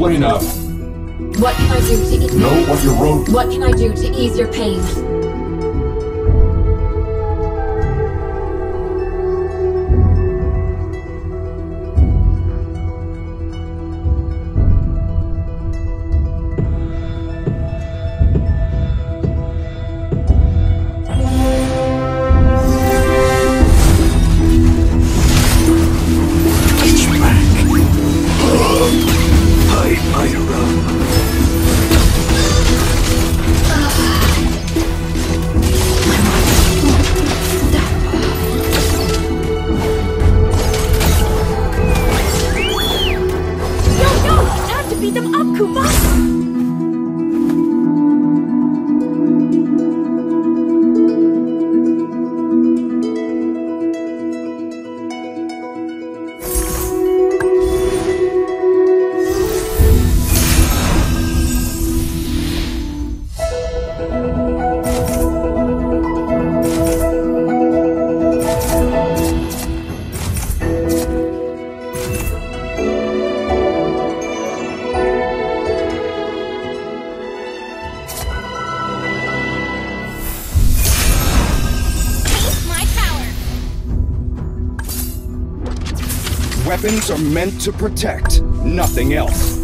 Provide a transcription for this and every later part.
What can I do to ease? Know what your road. What can I do to ease your pain? Weapons are meant to protect, nothing else.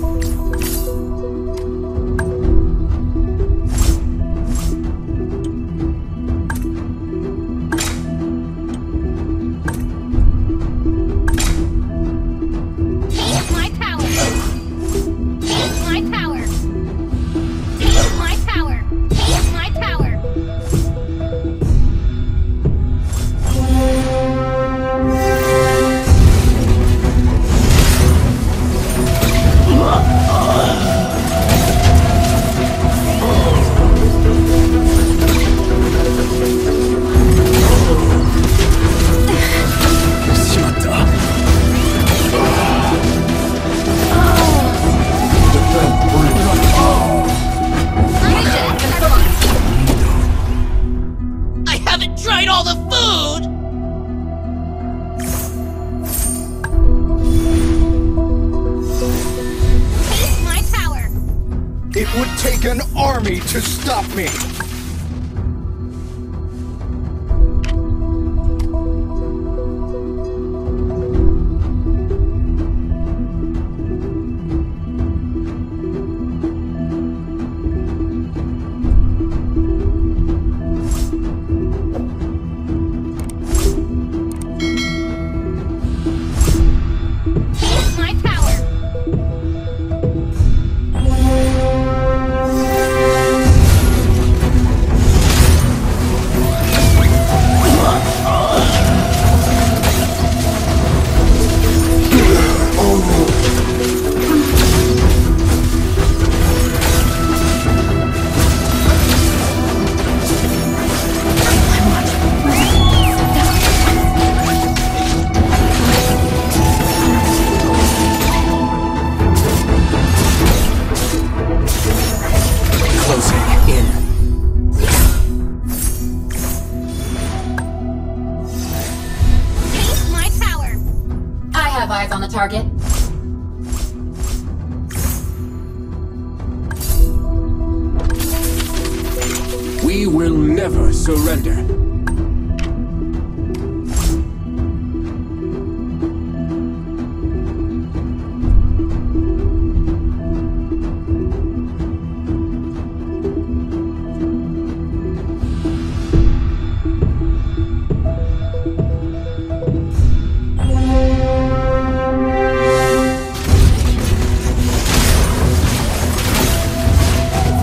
We will never surrender.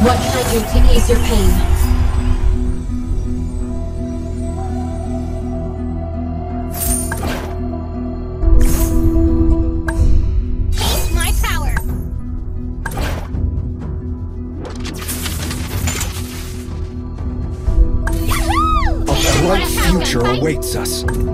What can I do to ease your pain? Awaits us.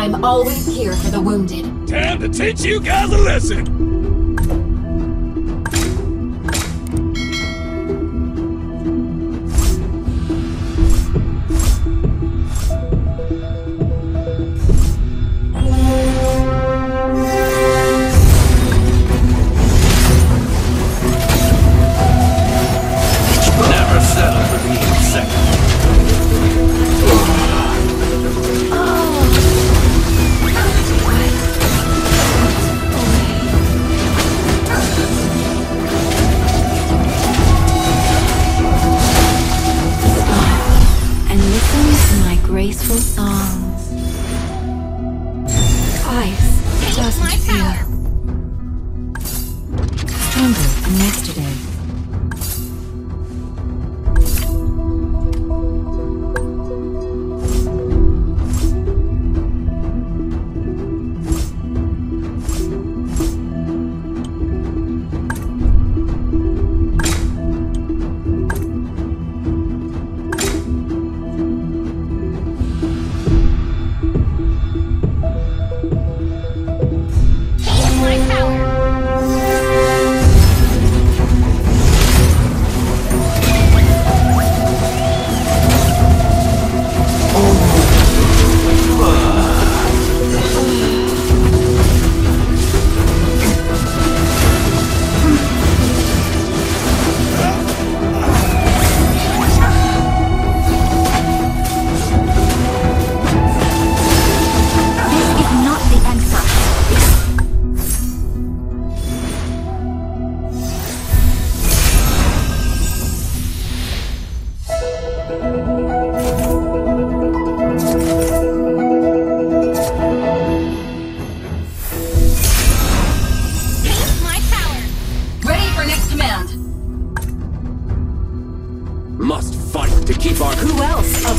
I'm always here for the wounded. Time to teach you guys a lesson.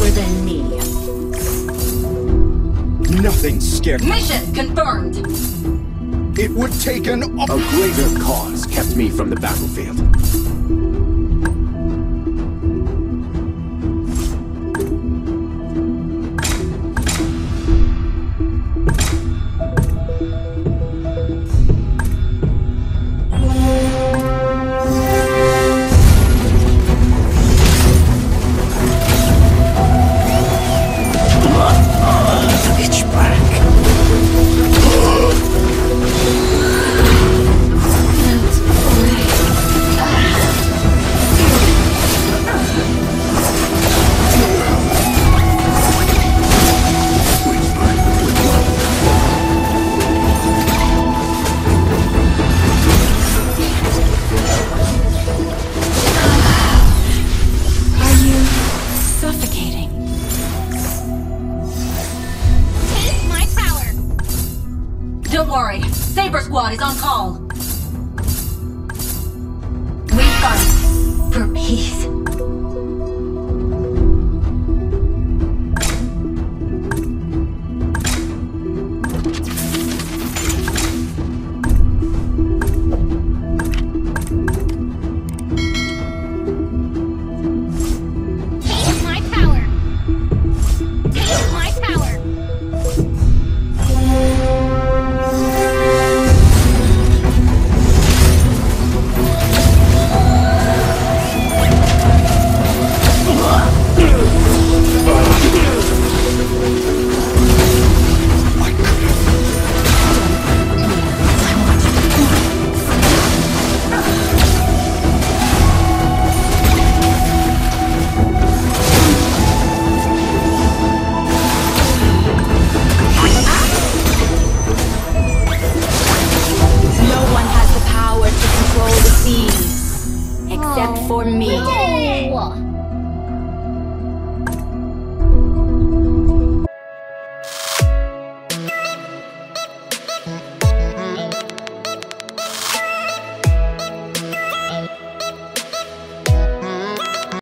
tougher than me. Nothing scared. Mission confirmed. It would take an. A greater cause kept me from the battlefield. Squad is on call.